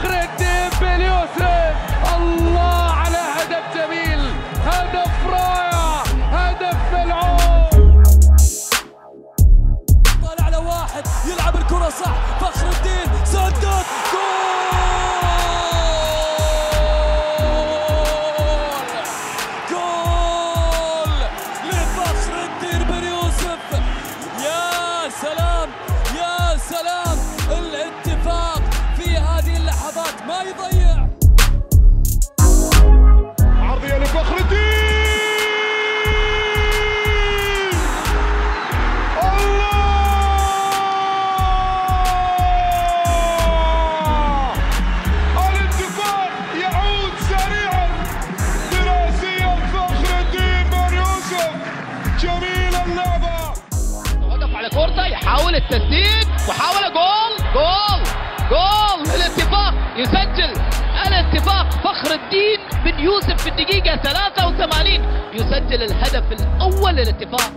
لفخر الدين بن الله على هدف جميل. هدف رائع. هدف ملعوب طالع على واحد. يلعب الكرة صح. فخر الدين. سدد. يوسف. سلام. يا سلام. اللحظات ما يضيع. عرضية لفخر الدين. الله! الاتفاق يعود سريعا. براسية فخر الدين بن يوسف. جميل اللعبة وقف على كورتة يحاول التسديد وحاول جول جول جول. الاتفاق يسجل الاتفاق فخر الدين بن يوسف في الدقيقة 83 يسجل الهدف الأول للاتفاق.